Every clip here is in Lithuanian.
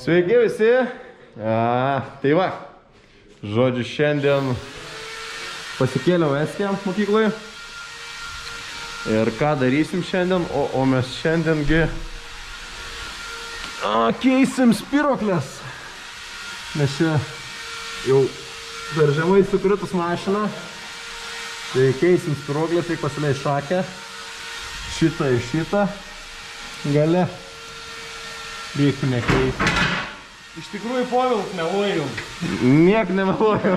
Sveiki visi. A, tai va. Žodžiu, šiandien pasikėliau Eskė mokykloje. Ir ką darysim šiandien? O, o mes šiandiengi a, keisim spiroklės. Nes čia jau per žemai sukritus mašiną. Tai keisim spiroklės, reikia pasilei šakę. Šitą į šitą. Gale. Reiktų nekeisti. Iš tikrųjų, Povilas meluoja jums. Niek nemeluoju.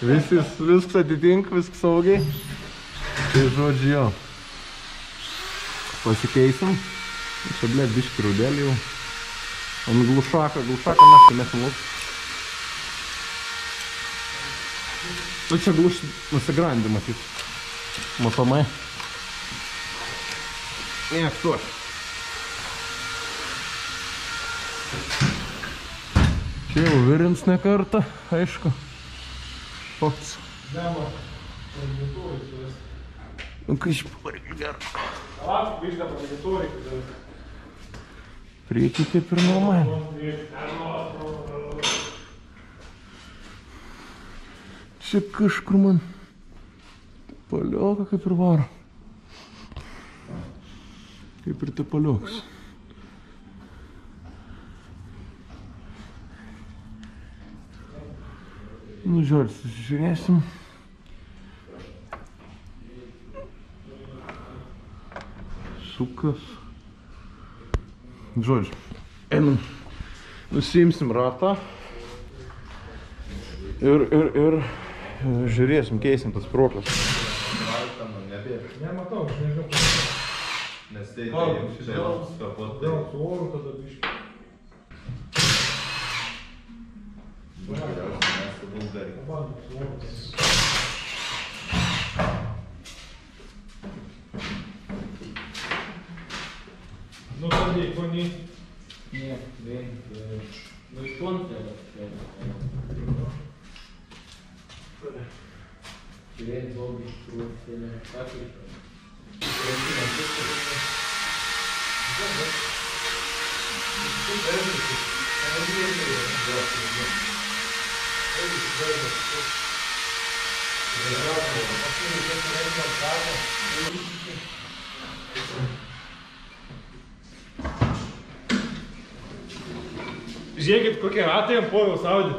Visis, viskas atitink, viskas saugiai. Tai žodžiu jo. Pasikeisim. Čia blė biškį rūdelį jau. Ant glušaką, glušaką mes tai nefilus. Nu čia gluš nusigrandį matyt. Matomai. Niek tu. Čia jau virins ne kartą, aišku. Toks. Nu. Lavak, bišką pradėtūrį. Priekį kaip ir normaliai. Čia kažkur man palioka kaip ir varo. Kaip ir te palioks. Nu, žodžiu, susižiūrėsim. Sukas. Žodžiu, einam, nusiimsim ratą ir, ir, ir e, žiūrėsim, keisim tas prokas. Nematau, aš nežinau. Nes tai Gal, tai jums čia gal- kapot. Dėl su oru tada biškai. Galiausiai mes su Žiūrėkit, kokie ratai ant Povilas Audi.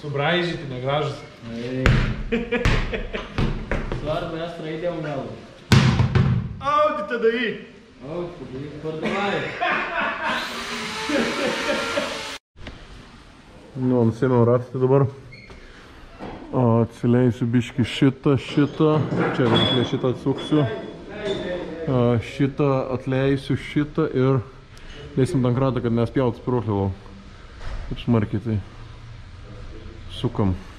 Subraižyti, negražus. Svarbu, mes praeidėm gal. Audi tada į. O, pardavai. Nu, nusėmiau ratą dabar. O, atsileisiu biški šitą, šitą. Čia prie šitą atsuksiu. A, šitą atleisiu, šitą ir leisim tank ratą, kad nespjautų spruoklėvau. Taip smarkiai tai. Sukam. Žinot,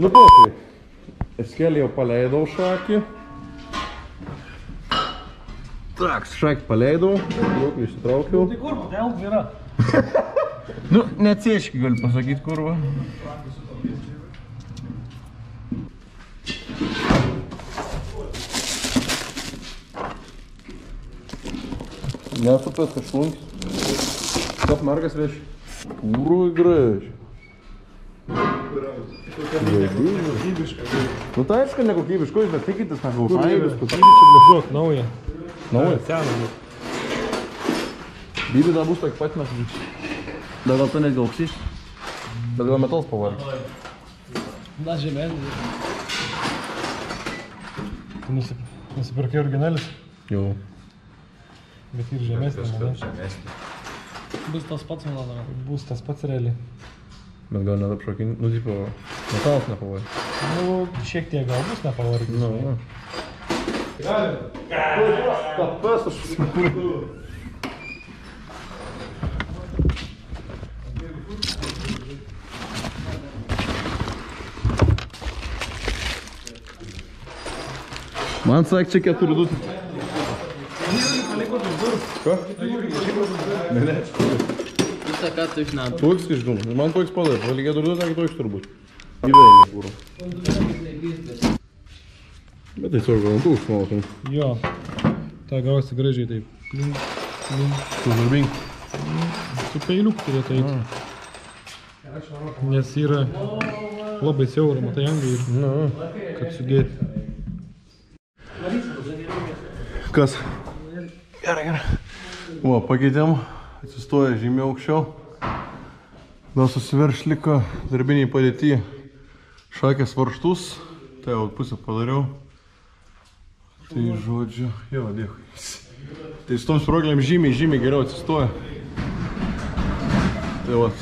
Nu, pokui. Eskelį jau paleidau šakį. Tak, šakį paleidau. Jau išsitraukiau. Tai kur, dėl yra. Nu, neatsieški, gali pasakyti, kur va. Nesupės, kad šlunkis. Top margas veš. Pūrui gražiai. Kokybiška. Nu tai aišku, nekokybiško, jūs yra? viskas. Bybį čia blizduok, naują. Naują? Seną. Bybį dar bus tokį pat mes. Dar gal tu net galksys? Bet gal metalas pavarė. Na, žemesnis. Tu nusip... nusipirkai originalis, Jau. bet ir manau. žemesnė. Bus tas pats, manau. Bus tas pats realiai. Bet gal net apšokinti, nu, tipo, metalas nepavarė. Nu, šiek tiek gal bus nepavargęs. Nu, va. Tapes aš. Man sakė, čia keturi du. Ką? Visą ką tu išnam. Toks išdum. Man toks palaip. Gal keturi du, sakė toks turbūt. Gyvenime kūro. Bet tai svarbu, ant tų užmautum. Jo. Ta gausi gražiai taip. Link, link. Tu žarbink. Su peiliuku turėtų eiti. Nes yra labai siaura, matai angai ir Nu. kad sudėti. Kas? Gerai, gerai. O, pakeitėm, atsistoja žymiai aukščiau. Gal susiverš liko darbiniai padėti šakės varštus. Tai jau pusę padariau. Tai žodžiu, jo, dėkui. Tai su tom sproglėm žymiai, žymiai geriau atsistoja. Tai va,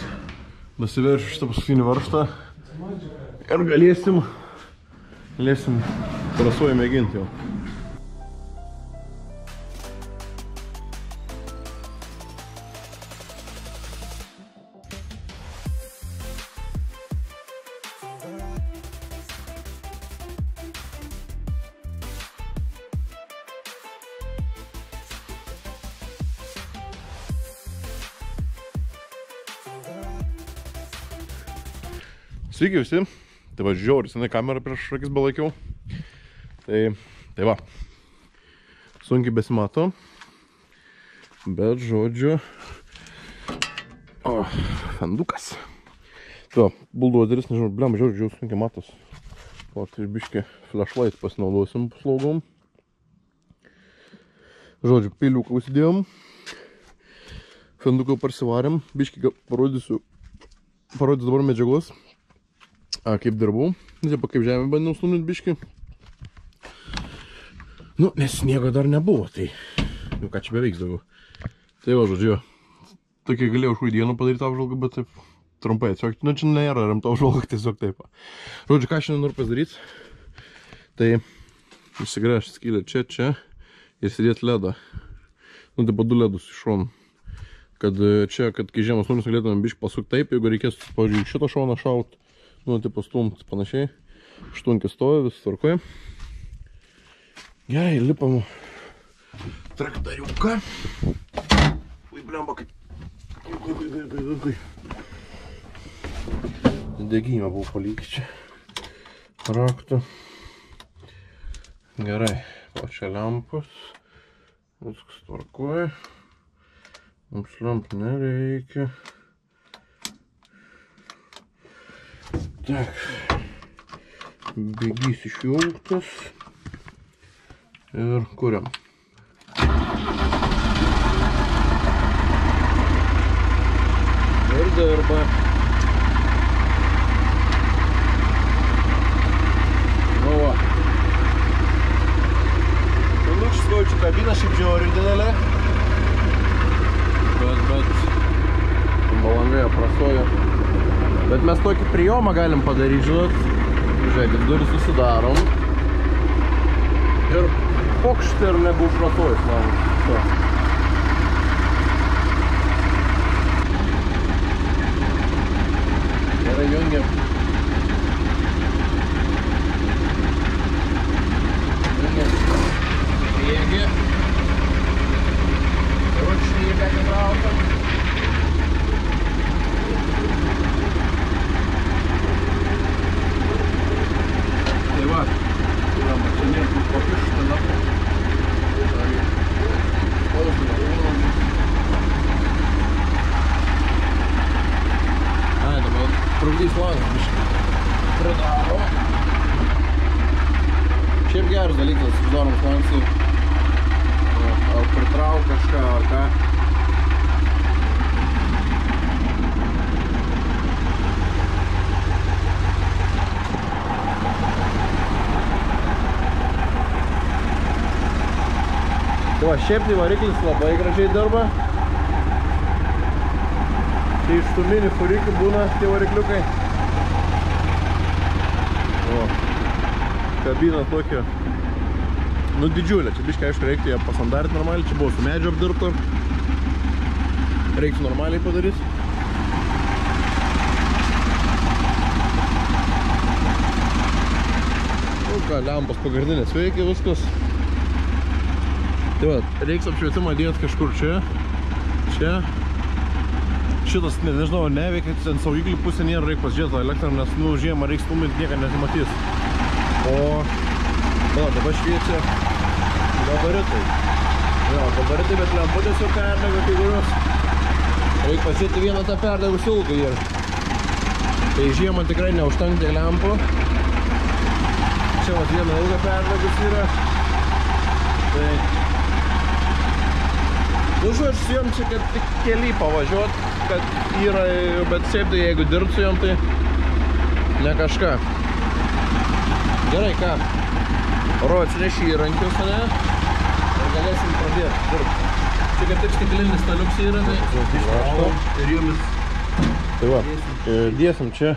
nusiveršiu šitą paskutinį varštą. Ir galėsim, galėsim trasuoju mėginti jau. Sveiki visi. Tai va, žiauri, senai kamerą prieš akis balaikiau. Tai, tai va. Sunkiai besimato. Bet žodžiu. O, fendukas. Tai va, buldozeris, nežinau, blem, žiauri, žiauri, sunkiai matos. O, tai biški flashlight pasinaudosim paslaugom. Žodžiu, peiliuką užsidėjom. Fenduką parsivarėm. Biški gal parodysiu. Parodysiu dabar medžiagos a, kaip. Nu, Taip, kaip žemė bandžiau stumdyti biški. Nu, nes sniego dar nebuvo, tai... Nu, ką čia beveiks daugiau. Tai va, žodžiu. Tokia galėjau už dieną padaryti apžvalgą, bet taip trumpai. Tiesiog, nu, čia nėra rimta apžvalga, tiesiog taip. Žodžiu, ką šiandien noriu padaryti. Tai išsigręžti skylę čia, čia ir sėdėti ledą. Nu, taip pat du ledus iš šonų. Kad e, čia, kad kai žiemas nulis galėtume biškai pasukti taip, jeigu reikės, pavyzdžiui, šito šono šaut, nu, tipo stumt panašiai. Štunkis stovi, viskas tvarkoja. Gerai, lipam traktariuką. Ui, blemba, kaip. Ui, ui, ui, ui, ui, ui. Degimą buvau palikti čia. Raktą. Gerai, o čia lempos. Viskas tvarkoja. Mums lempų nereikia. Так. Bėgys išjungtas. Ir kuriam. Ir dirba. Nu va. Lūkščių skaučių kabina šiaip žiauri didelė. Bet, bet. Balangoje prasojo. Bet mes tokį prijomą galim padaryti, žinot. Žiūrėkit, duris susidarom. Ir pokšt ir negu užratojus. To. Gerai. Jungiam. Priekį. Ručnyką atitraukiam. Tai va, yra mašinė, kur pakiština. Tai, spausdina užuomis. Ai, dabar trukdys langas biškai. Pridaro. Šiaip geras dalykas, uždarom lanksai. Ar pritrauk kažką, ar ką. Va, šiaip tai variklis labai gražiai dirba. Tai iš tų mini furikių būna tie varikliukai. O, kabina tokia. Nu, didžiulė. Čia biškai, aišku, reiktų ją pasandarinti normaliai. Čia buvo su medžio apdirbta. Reiktų normaliai padaryti. Nu ką, lempos pagrindinės veikia viskas. Tai va, reiks apšvietimą dėti kažkur čia. Čia. Šitas, ne, nežinau, neveikia, ten saugiklį pusė nėra, reikia pasižiūrėti tą elektrą, nes, nu, žiemą reiks stuminti, nieką nesimatys. O, pala, dabar šviečia gabaritai. Jo, gabaritai, bet lemputės jau perdega kai kurios. Reikia pasižiūrėti vieną tą perdegusį ilgą ir. Tai žiemą tikrai neužtenka lempų. Čia vat viena ilga perdegus yra. Tai... Nu, žodžiu, su jom čia, kad tik keli pavažiuot, kad yra, bet šiaip tai jeigu dirbt su jom, tai ne kažką. Gerai, ką? Ro, atsineši įrankius, ne? Ir galėsim pradėti dirbti. Čia kaip tik stiklinis staliuks yra, tai išprašom ir jomis Tai va, e, dėsim čia.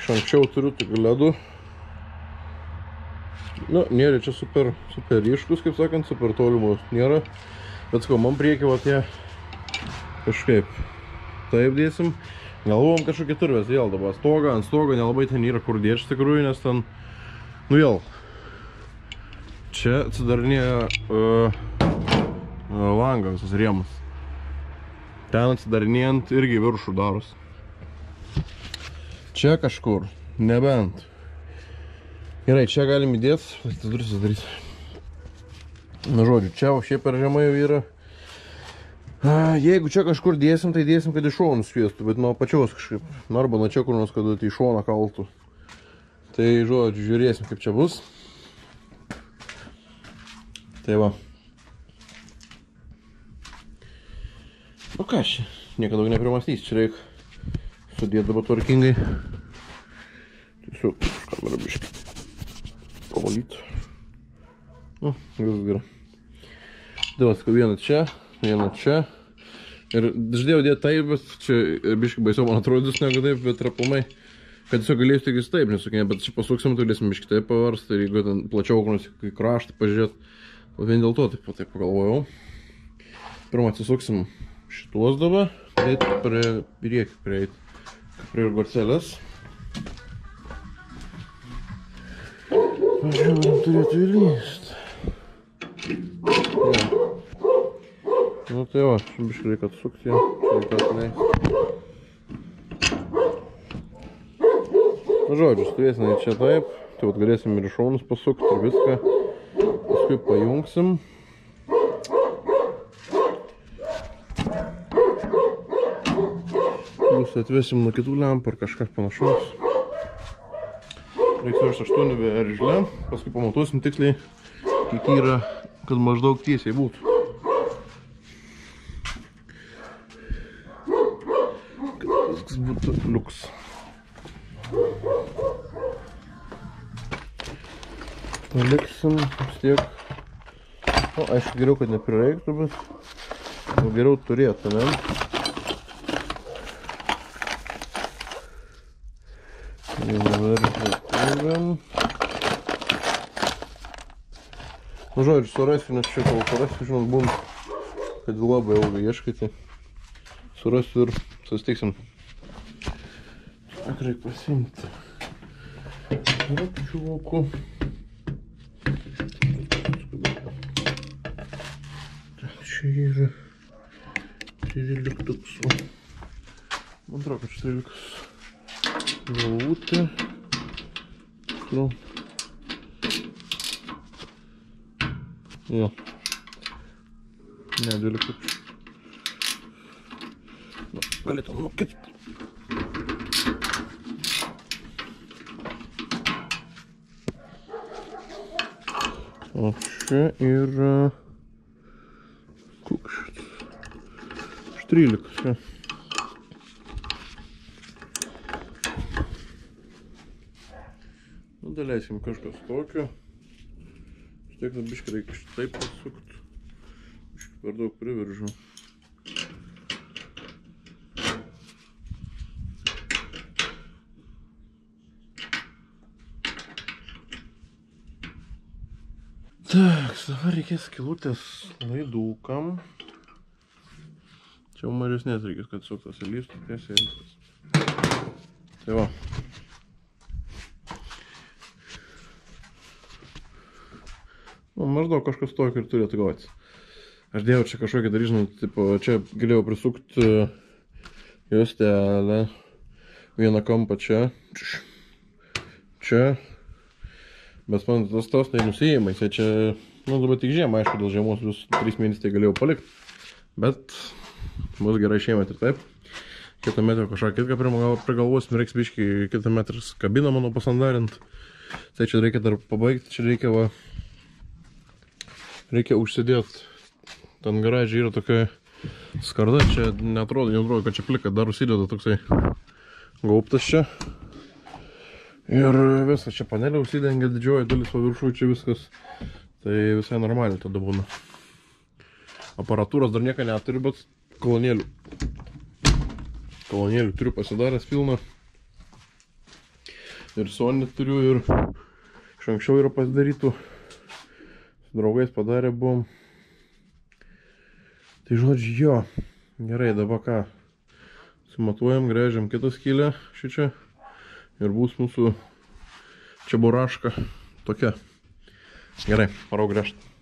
Iš anksčiau turiu tokių ledų. Nu, nėra čia super, super ryškus, kaip sakant, super tolimos nėra. Bet sakau, man priekį va tie kažkaip taip dėsim. Galvom kažkokį turvės vėl dabar stogą, ant stogo nelabai ten yra kur dėti iš tikrųjų, nes ten, nu vėl, čia atsidarinėja uh, langą visas rėmas. Ten atsidarinėjant irgi viršų daros. Čia kažkur, nebent. Gerai, čia galim įdėti, tas duris atidaryti. Na žodžiu, čia o šiaip per žemai jau yra. Jeigu čia kažkur dėsim, tai dėsim, kad iš šonų sviestų, bet nuo pačios kažkaip. Nu, arba nuo čia kur nors, kad į šoną kaltų. Tai žodžiu, žiūrėsim, kaip čia bus. Tai va. Nu ką čia, niekada daug neprimastys, čia reik sudėti dabar tvarkingai. Tiesiog kamerą biškai pavalyti. Nu, viskas gerai. Tai va, sakau, vieną čia, vieną čia. Ir žadėjau dėti taip, bet čia biškai baisiau man atrodys negu taip, bet rapamai. Kad tiesiog galėsiu tik jis taip, nesukinė, bet čia pasuksim, turėsim biškai taip pavarsti ir jeigu ten plačiau į kraštą pažiūrėt. O vien dėl to taip, taip pagalvojau. Pirmą atsisuksim šituos dabar, eit prie priekį, prie, prie gorcelės. Važiuojam, turėtų įlyst. Ja. Nu tai va, biškai reikia atsukti, reikia atleisti. Nu žodžiu, stovėsime čia taip, tai vat galėsim ir šaunus pasukti ir viską. Paskui pajungsim. Jūs atvesim nuo kitų lempų ar kažkas panašaus. Reiks aš 8 veržlę, paskui pamatuosim tiksliai, kiek yra, kad maždaug tiesiai būtų. Kad viskas būtų liuks. Paliksim vis tiek. Nu, aišku, geriau, kad neprireiktų, bet geriau turėtų, ne? Įvertinam. Nu, žodžiu, surasiu, nes čia kol surasiu, žinot, būn, kad labai ilgai ieškite. Surasiu ir susitiksim. Ak, reikia pasimti. Rapčių laukų. Čia yra 13 tūksų. Man atrodo, kad čia 13 galvutė. Jo. Ne, 12 tūkstančių. Nu, galėtum nukirpti. O čia yra... Koks šitas? Iš 13 čia. Nu, daleisim kažkas tokio. Štai kad biškai reikia šitaip pasukti. Per daug priveržu. Tak, dabar reikės skilutės laidukam. Čia mažesnės reikės, kad suktas įlystų tiesiai viskas. Tai va. Nu, maždaug kažkas tokio ir turėtų gautis. Aš dėjau čia kažkokį dar, žinau, tipo, čia galėjau prisukti juostelę, vieną kampą čia, čia, bet man tas tos tai nusijimai, tai čia, nu dabar tik žiemą, aišku, dėl žiemos vis 3 mėnesiai tai galėjau palikti, bet bus gerai šiemet ir taip. Kitą metą kažką kitką prigal- prigalvosim, reiks biškai kitą metą kabiną mano pasandarint. Tai čia reikia dar pabaigti, čia reikia va, reikia užsidėti. Ten garažė yra tokia skarda, čia netrodo, netrodo, kad čia plika, dar užsideda toksai gaubtas čia. Ir viskas čia panelė užsidengia didžioji dalis paviršų, čia viskas. Tai visai normaliai tada būna. Aparatūros dar nieko neturiu, bet kolonėlių. Kolonėlių turiu pasidaręs pilną. Ir Sony turiu ir iš anksčiau yra pasidarytų. Su draugais padarę buvom. Tai žodžiu, jo. Gerai, dabar ką. Sumatuojam, grėžiam kitą skylę šičia. Ir bus mūsų čia buraška tokia. Gerai, varau grėžti.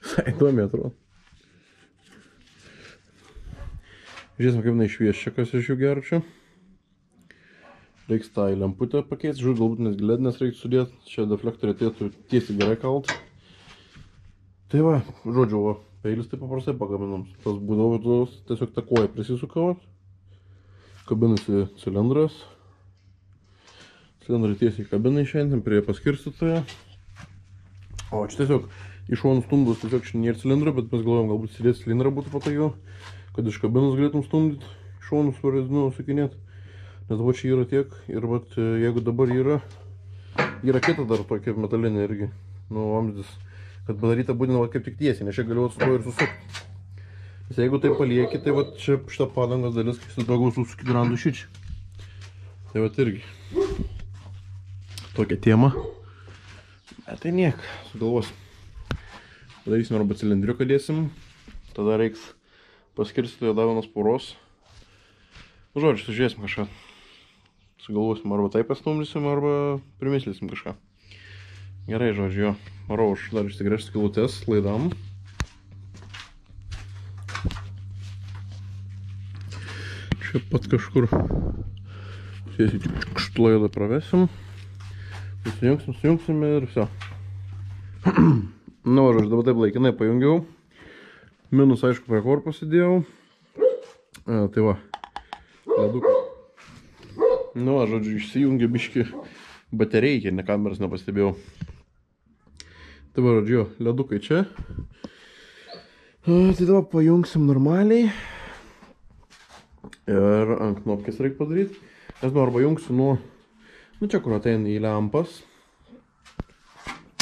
Visai įdomi atrodo. Žiūrėsim, kaip jinai šviešia, kas iš jų gerų čia. Reiks tą į lemputę pakeisti, žiūrėjau, galbūt net ledines reikia sudėti. Čia deflektoriai turėtų tiesiai gerai kalt. Tai va, žodžiu, va, peilis taip paprastai pagaminam. Tas būdavo tos tiesiog tą koją prisisukavot. Kabinasi cilindras. Cilindrai tiesiai kabinai šiandien prie paskirstytojo. O čia tiesiog iš šonų stumdos tiesiog čia nėra cilindro, bet mes galvojom galbūt sėdėti cilindrą būtų patogiau, kad iš kabinos galėtum stumdyti šonus, nu, sakinėt. Nes dabar čia yra tiek ir vat, e, jeigu dabar yra, yra kita dar tokia metalinė irgi, nu, vamzdis, kad padaryta būtent va, kaip tik tiesiai, nes čia galiu su to ir susukti. Nes jeigu tai palieki, tai va čia šitą padangos dalis, kai su daugiau susukti randu šičia. Tai va irgi tokia tema. Bet tai niek, sugalvosim. Padarysim arba cilindriuką dėsim, tada reiks paskirstyti dar vienos poros. Nu, žodžiu, sužiūrėsim kažką. Sugalvosim arba taip pastumdysim, arba primėslysim kažką. Gerai, žodžiu, jo. Varau, aš dar išsigręžti skilutės laidam. Čia pat kažkur tiesiai štlaidą pravesim. Susijungsim, susijungsim ir viso. nu, aš dabar taip laikinai pajungiau. Minus, aišku, prie korpus įdėjau. A, tai va. Ledukas. Nu, aš, žodžiu, išsijungia biški baterijai, ne kameras nepastebėjau. Tai va, žodžiu, ledukai čia. A, Tai dabar pajungsim normaliai. Ir ant knopkės reikia padaryti. Nes nu arba jungsiu nuo, ateina į lempas.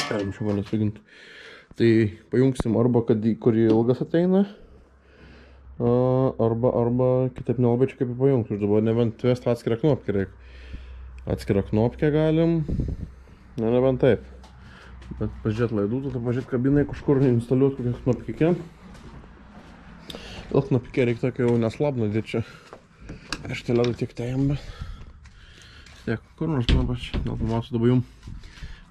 Galim manęs suginti. Tai pajungsim arba, kad į kurį ilgas ateina. Arba, arba kitaip nelabai čia kaip pajungti. Aš dabar nebent vest atskirą knopkę reikia. Atskirą knopkę galim. Ne, nebent taip. Bet pažiūrėt laidų, tada pažiūrėt kabinai kažkur instaliuoti kokią knopkikę. Gal knopkė reikia tokio jau neslabno dėti čia. Aš tai ledu tik tajam, bet... Tiek, kur nors pač, gal pamasiu dabar jum.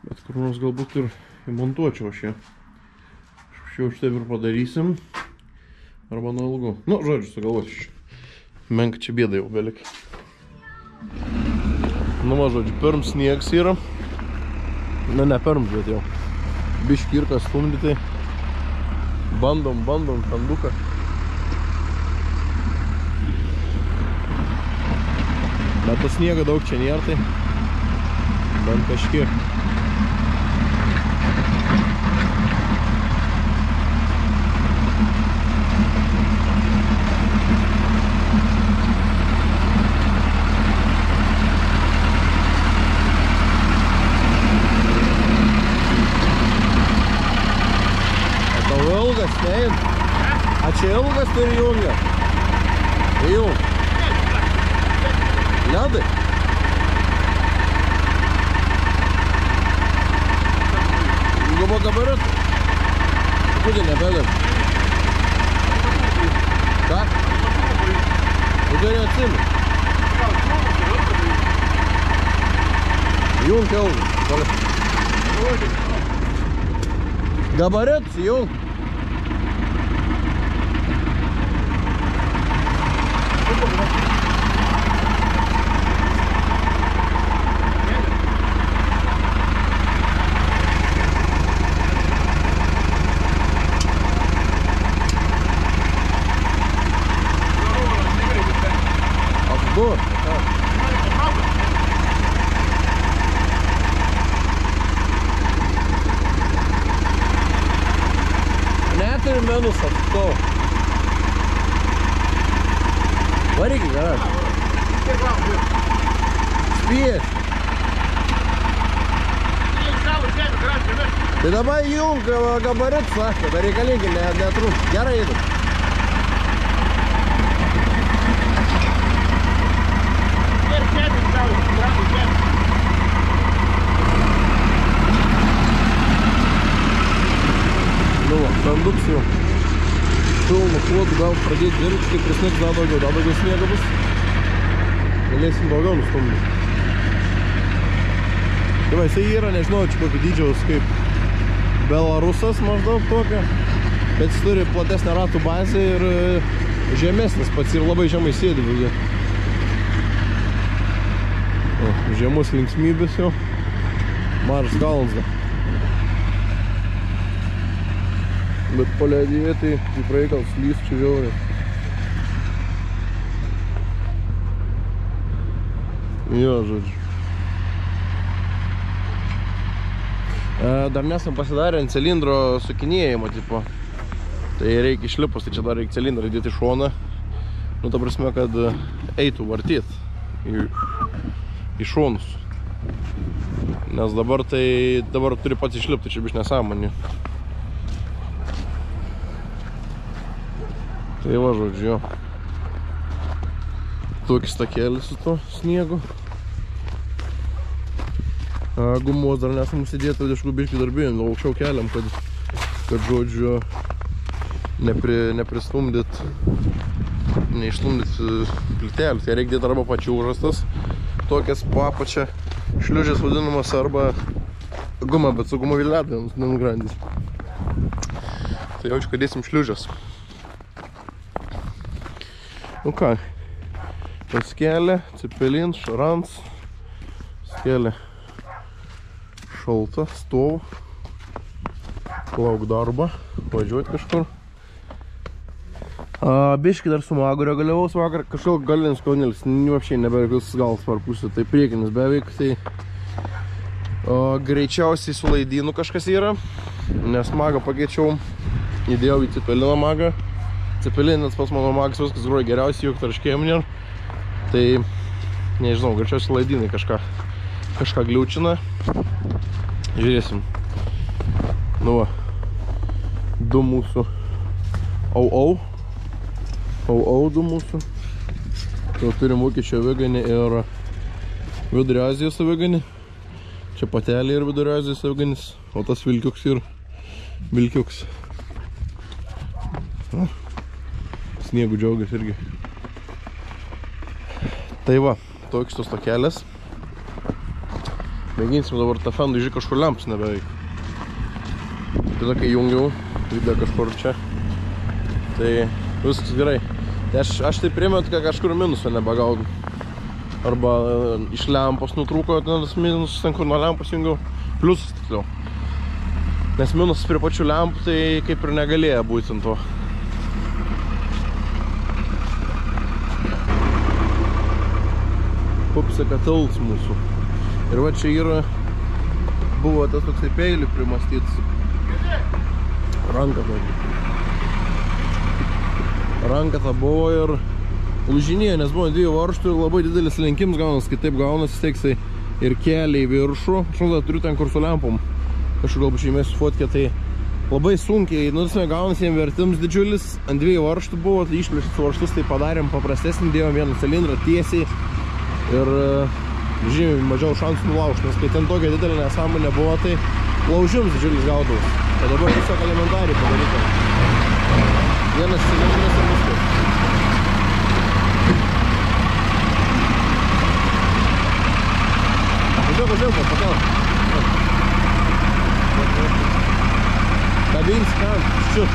Bet kur nors galbūt ir įmontuočiau aš ją. Aš jau šitaip ir padarysim. Arba nuo ilgų. Nu, žodžiu, sugalvosiu. Menk čia bėda jau belik. Nu, va, žodžiu, pirm sniegs yra. Na, ne pirm, bet jau. Biškirkas stumdytai. Bandom, bandom, kanduką. Bet to sniego daug čia nėra, tai bent kažkiek. O tau ilgas, nein? A čia ilgas tai ir jungia? Jau. Ledai. Gabo gabarit. Kodėl nebegat? Ką? Tu geri atsimti. Jung ilgas. Gabarit, jung. Abu. Net ir minus atstau. Varykit, gerai. Spies. Tai dabar jung gabarit, sakė, bet reikalingi, ne, netrūks. Gerai, einam. Nu, va, sanduks jau. Pilnu klodu gal pradėti dirbti, kai prisnigs dar daugiau, dar daugiau sniego bus. Galėsim daugiau nustumdyti. Tai va, jisai yra, nežinau, čia kokio dydžiaus kaip Belarusas maždaug tokio. Bet jis turi platesnę ratų bazę ir e, žemesnis pats ir labai žemai sėdi viduje. Žemus linksmybės jau. Mažas kalnas dar. Bet paleidėje tai tikrai gal slys čia žiauriai. Jo, žodžiu. Dar nesam pasidarę ant cilindro sukinėjimo, tipo. Tai reikia išlipus, tai čia dar reikia cilindrą įdėti į šoną. Nu, ta prasme, kad eitų vartyt į, į šonus. Nes dabar tai, dabar turi pats išlipti, čia biš nesąmonė. Tai va, žodžiu. Tokis takėlis su to sniegu. Gumos dar nesam užsidėti, bet aišku biškį darbėjom, aukščiau keliam, kad, kad žodžiu, nepri, nepristumdyt, neišstumdyt e, plytelių. Tai reikia dėti arba pačiūžastas, tokias papačią šliužės vadinamas, arba gumą, bet su gumo vilnetė nenugrandys. Tai jaučiu, kad dėsim šliužės. Nu ką, paskelė, cepelin, šarans, skelė šalta, stov, lauk darbą, važiuoti kažkur. A, biški dar su mago reguliavaus vakar, kažkoks galinis kaunelis, nu, apšiai nebeveik visas galas parpusė, tai priekinis beveik, tai O, greičiausiai su laidynu kažkas yra, nes magą pakeičiau, įdėjau į cepeliną magą. Cepelinas pas mano magas viskas groja geriausiai, juk tarškėjim nėra. Tai, nežinau, greičiausiai laidynai kažką, kažką gliaučina. Žiūrėsim. Nu va, du mūsų au au. Au au du mūsų. Jau turim vokiečių veganį ir vidurio Azijos veganį. Čia patelė ir vidurio Azijos veganis, o tas vilkiuks ir vilkiuks. Na, Sniegų džiaugias irgi. Tai va, toks tos tokelės. Mėginsim dabar tą fendų žiūrėti kažkur lemps nebeveik. Tada kai jungiau video kažkur čia, tai viskas gerai. Tai aš, aš tai primetu, kad kažkur minusą nebagaudau. Arba e, iš lempos nutrūko tas minusas, ten kur nuo lempos jungiau. Pliusas tiksliau. Nes minusas prie pačių lempų tai kaip ir negalėjo būti ant to. Pupsaka tauls mūsų. Ir va čia yra, buvo tas toksai peilį primastytas. Ranka tokį. Ranka ta buvo ir lūžinėje, nes buvo dviejų varžtų ir labai didelis lenkims gaunas, kitaip gaunas steksai ir keliai į viršų. Aš tada turiu ten kur su lempom. Kažkur galbūt šeimės fotkę, tai labai sunkiai, nu, tasme, gaunas jiem vertims didžiulis, ant dviejų varžtų buvo, tai išplėšęs varžtus, tai padarėm paprastesnį, dėjom vieną cilindrą tiesiai ir e, žymiai mažiau šansų nulaužti, nes kai ten tokia didelė nesąmonė buvo, tai laužims didžiulis gaudavus. Tai dabar tiesiog elementariai padaryta. Vienas cilindras ir viskas. Važiuok, važiuok, pakel. Kabins, kam, ščiut.